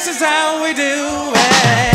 this is how we do it.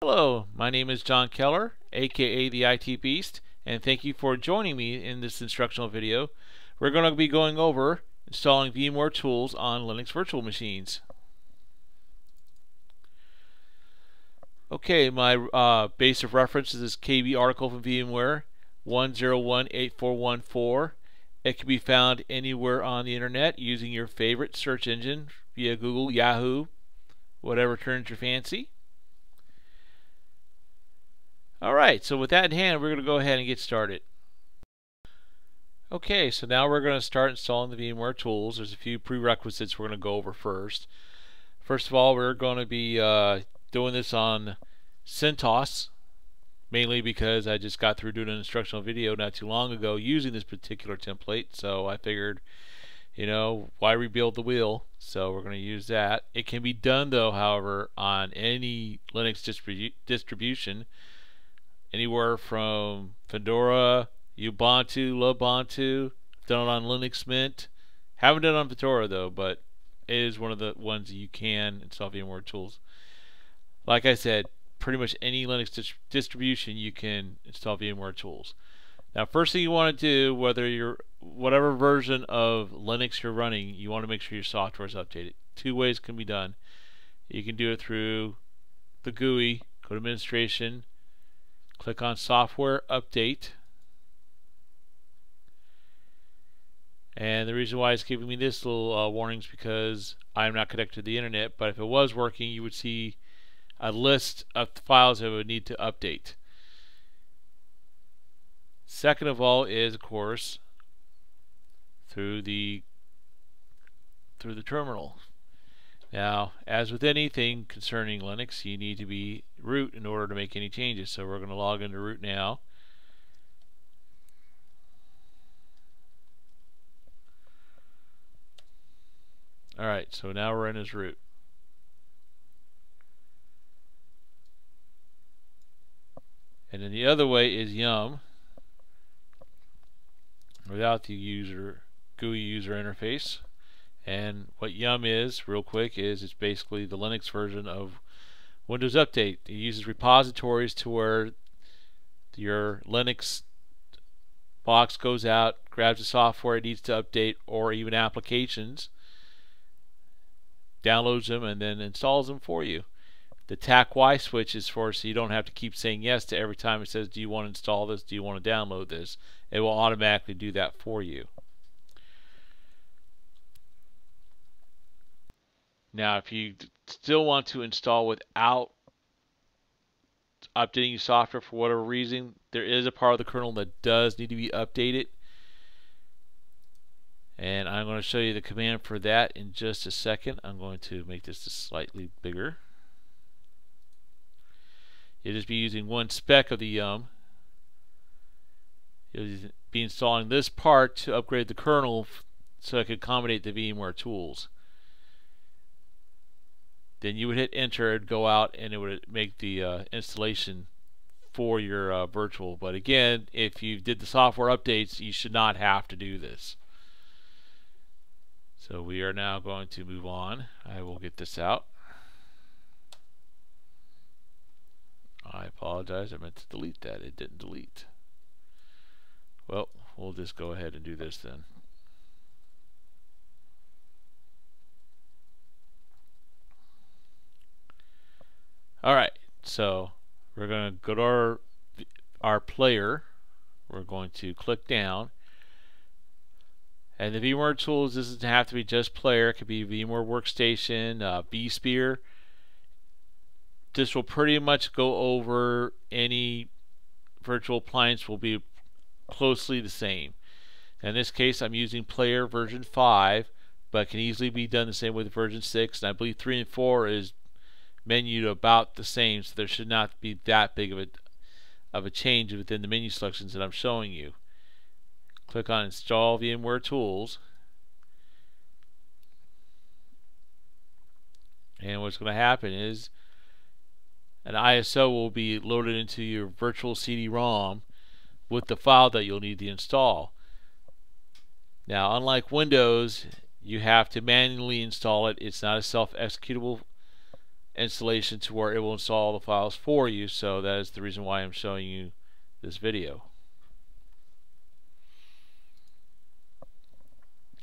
Hello, my name is John Keller, aka the IT Beast, and thank you for joining me in this instructional video. We're going to be going over installing VMware tools on Linux virtual machines. Okay, my uh, base of reference is this KB article from VMware 1018414. It can be found anywhere on the internet using your favorite search engine via Google, Yahoo, whatever turns your fancy. Alright, so with that in hand, we're going to go ahead and get started. Okay, so now we're going to start installing the VMware tools. There's a few prerequisites we're going to go over first. First of all, we're going to be uh, doing this on CentOS, mainly because I just got through doing an instructional video not too long ago using this particular template, so I figured, you know, why rebuild the wheel? So we're going to use that. It can be done, though, however, on any Linux distribu distribution, anywhere from Fedora, Ubuntu, Lubuntu, done it on Linux Mint. Haven't done it on Fedora, though, but it is one of the ones you can install VMware tools like I said, pretty much any Linux dis distribution you can install VMware tools. Now, first thing you want to do, whether you're whatever version of Linux you're running, you want to make sure your software is updated. Two ways can be done. You can do it through the GUI, go to Administration, click on Software Update. And the reason why it's giving me this little uh, warning is because I'm not connected to the internet, but if it was working, you would see a list of files that would need to update. Second of all is, of course, through the through the terminal. Now, as with anything concerning Linux, you need to be root in order to make any changes. So we're going to log into root now. Alright, so now we're in as root. And then the other way is yum without the user GUI user interface. And what yum is, real quick, is it's basically the Linux version of Windows Update. It uses repositories to where your Linux box goes out, grabs the software it needs to update, or even applications, downloads them, and then installs them for you. The TAC Y switch is for so you don't have to keep saying yes to every time it says, do you want to install this? Do you want to download this? It will automatically do that for you. Now, if you still want to install without updating your software for whatever reason, there is a part of the kernel that does need to be updated. And I'm going to show you the command for that in just a second. I'm going to make this slightly bigger. You'll just be using one spec of the yum. You'll be installing this part to upgrade the kernel so it can accommodate the VMware tools. Then you would hit enter and go out and it would make the uh, installation for your uh, virtual. But again, if you did the software updates, you should not have to do this. So we are now going to move on. I will get this out. I apologize. I meant to delete that. It didn't delete. Well, we'll just go ahead and do this then. Alright, so we're going to go to our, our player. We're going to click down. And the VMware tools doesn't have to be just player. It could be VMware Workstation, uh, vSphere this will pretty much go over any virtual appliance will be closely the same. In this case, I'm using player version 5, but can easily be done the same with version 6. And I believe 3 and 4 is menued about the same, so there should not be that big of a, of a change within the menu selections that I'm showing you. Click on Install VMware Tools. And what's going to happen is an ISO will be loaded into your virtual CD-ROM with the file that you'll need to install. Now, unlike Windows, you have to manually install it. It's not a self-executable installation to where it will install the files for you, so that is the reason why I'm showing you this video.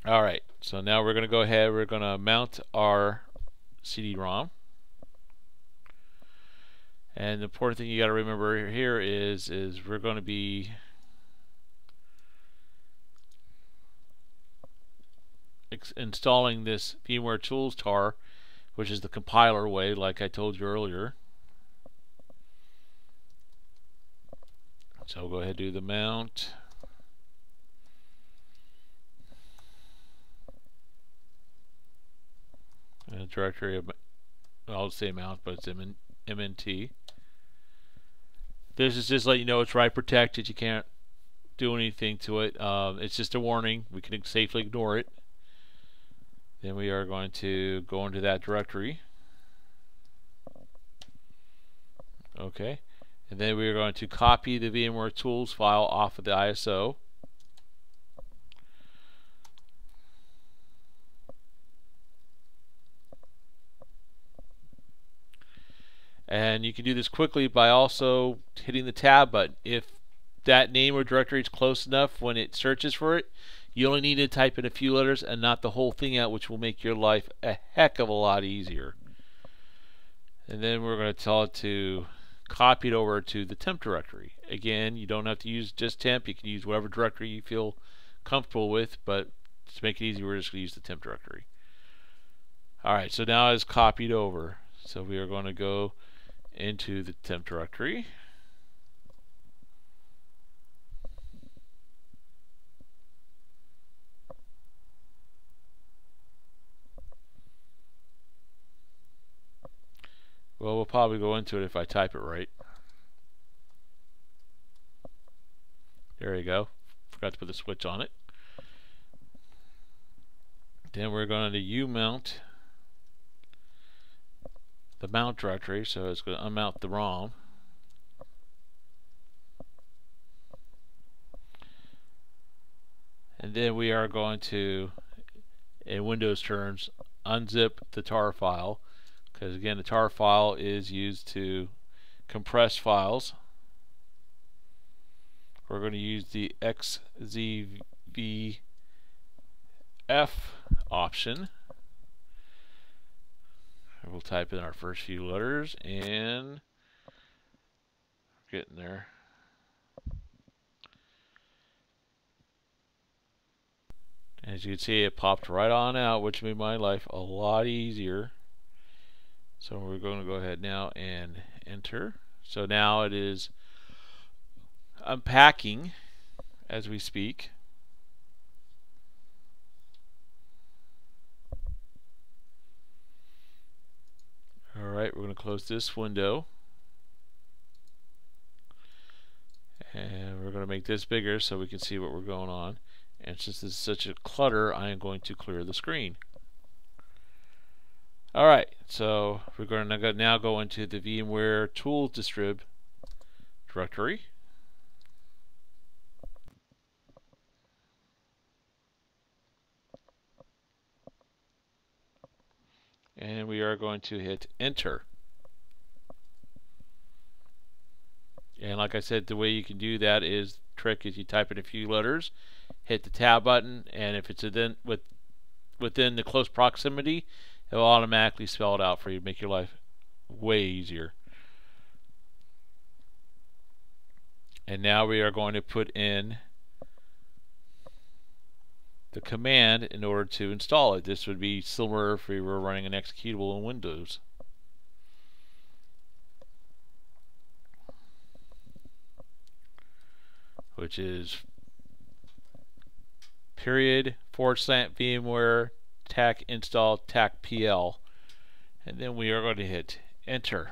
Alright, so now we're going to go ahead, we're going to mount our CD-ROM. And the important thing you got to remember here is is we're going to be installing this VMware Tools tar, which is the compiler way, like I told you earlier. So we'll go ahead and do the mount. And the directory of, I'll say mount, but it's MN, MNT. This is just let you know it's write protected. You can't do anything to it. Um, it's just a warning. We can safely ignore it. Then we are going to go into that directory. Okay. And then we are going to copy the VMware Tools file off of the ISO. And you can do this quickly by also hitting the tab button. If that name or directory is close enough when it searches for it, you only need to type in a few letters and not the whole thing out, which will make your life a heck of a lot easier. And then we're going to tell it to copy it over to the temp directory. Again, you don't have to use just temp. You can use whatever directory you feel comfortable with, but to make it easy, we're just going to use the temp directory. Alright, so now it's copied over. So we are going to go into the temp directory. Well, we'll probably go into it if I type it right. There you go. Forgot to put the switch on it. Then we're going to U-mount the mount directory, so it's going to unmount the ROM. And then we are going to, in Windows terms, unzip the tar file because again the tar file is used to compress files. We're going to use the XZVF option We'll type in our first few letters and getting there. As you can see, it popped right on out, which made my life a lot easier. So we're going to go ahead now and enter. So now it is unpacking as we speak. Alright, we're going to close this window. And we're going to make this bigger so we can see what we're going on. And since this is such a clutter, I am going to clear the screen. Alright, so we're going to now go into the VMware Tools Distrib directory. and we are going to hit enter. And like I said, the way you can do that is trick is you type in a few letters, hit the tab button, and if it's within with within the close proximity, it will automatically spell it out for you make your life way easier. And now we are going to put in the command in order to install it. This would be similar if we were running an executable in Windows. Which is period forward slash VMware tac install tac pl and then we are going to hit enter.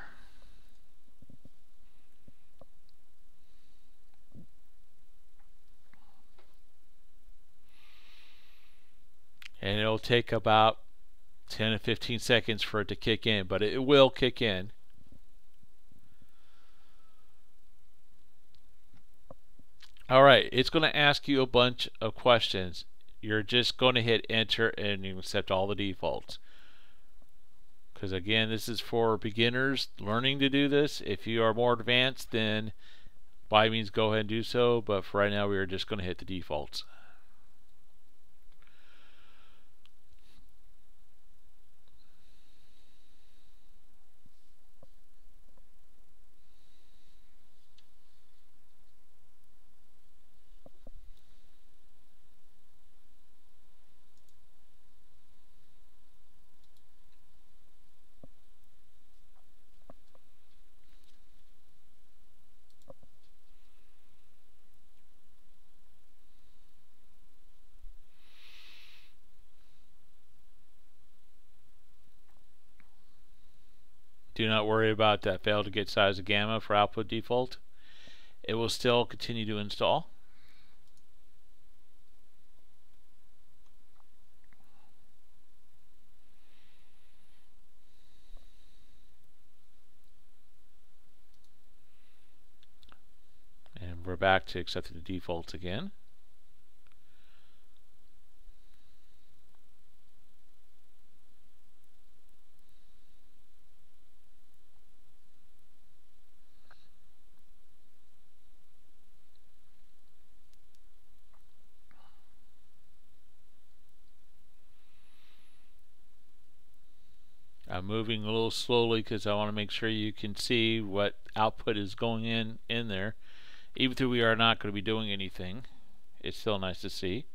and it'll take about 10 to 15 seconds for it to kick in, but it will kick in. All right, it's going to ask you a bunch of questions. You're just going to hit enter and you accept all the defaults. Because again, this is for beginners learning to do this. If you are more advanced, then by means go ahead and do so. But for right now, we are just going to hit the defaults. Do not worry about that fail to get size of gamma for output default. It will still continue to install. And we're back to accepting the defaults again. I'm moving a little slowly because I want to make sure you can see what output is going in in there. Even though we are not going to be doing anything, it's still nice to see.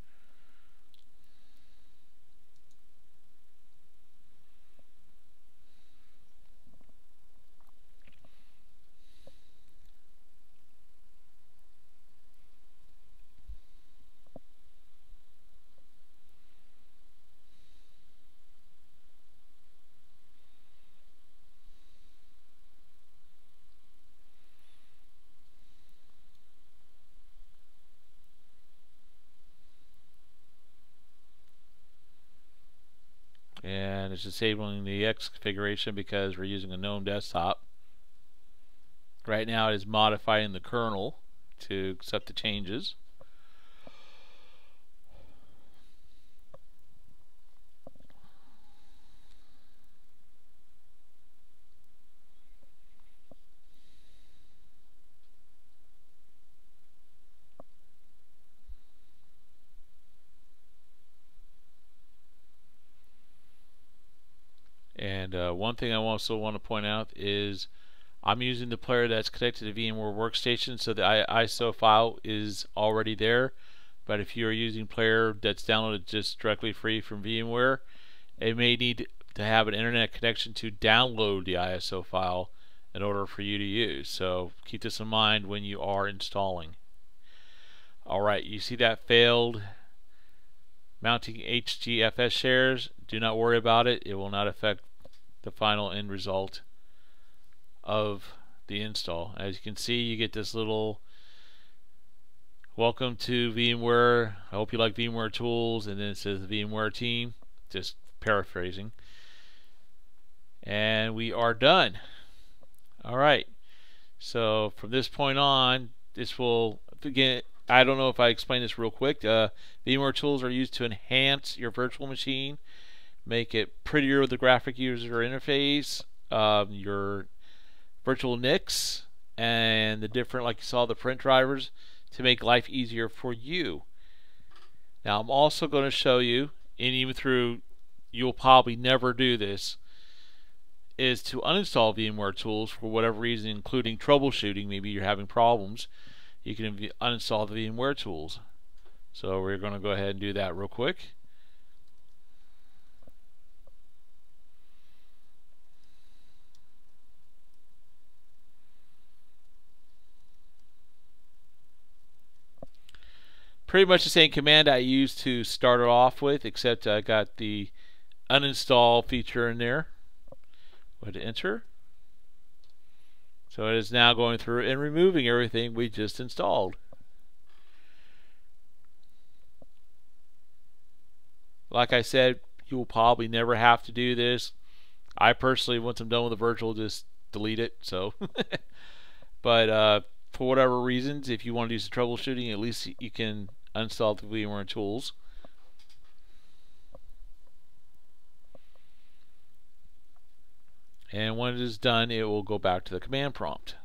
And it's disabling the X configuration because we're using a GNOME desktop. Right now it is modifying the kernel to accept the changes. And uh, one thing I also want to point out is I'm using the player that's connected to VMware Workstation, so the ISO file is already there. But if you are using player that's downloaded just directly free from VMware, it may need to have an internet connection to download the ISO file in order for you to use. So keep this in mind when you are installing. Alright, you see that failed mounting HGFS shares. Do not worry about it. It will not affect the final end result of the install. As you can see, you get this little welcome to VMware. I hope you like VMware tools, and then it says VMware team. Just paraphrasing. And we are done. All right. So from this point on, this will again. I don't know if I explained this real quick. Uh, VMware tools are used to enhance your virtual machine make it prettier with the graphic user interface, um, your virtual NICs, and the different, like you saw, the print drivers to make life easier for you. Now, I'm also going to show you, and even through, you'll probably never do this, is to uninstall VMware tools for whatever reason, including troubleshooting. Maybe you're having problems. You can uninstall the VMware tools. So we're going to go ahead and do that real quick. Pretty much the same command I used to start it off with, except I got the uninstall feature in there. Ahead enter. So it is now going through and removing everything we just installed. Like I said, you will probably never have to do this. I personally, once I'm done with the virtual, just delete it. So, but uh, for whatever reasons, if you want to do some troubleshooting, at least you can uninstall the VMware tools. And when it is done, it will go back to the command prompt.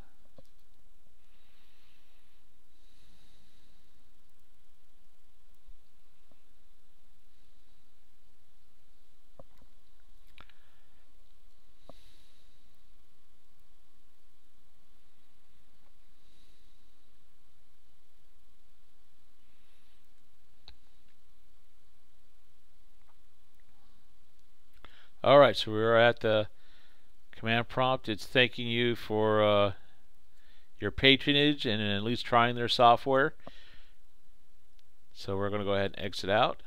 Alright, so we're at the command prompt. It's thanking you for uh, your patronage and at least trying their software. So we're going to go ahead and exit out.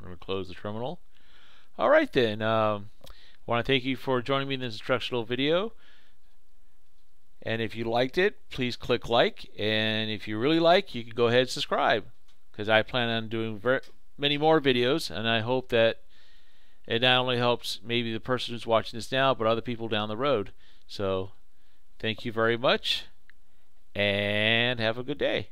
We're going to close the terminal. Alright then, um, I want to thank you for joining me in this instructional video. And if you liked it, please click like. And if you really like, you can go ahead and subscribe. Because I plan on doing very, many more videos. And I hope that it not only helps maybe the person who's watching this now, but other people down the road. So, thank you very much, and have a good day.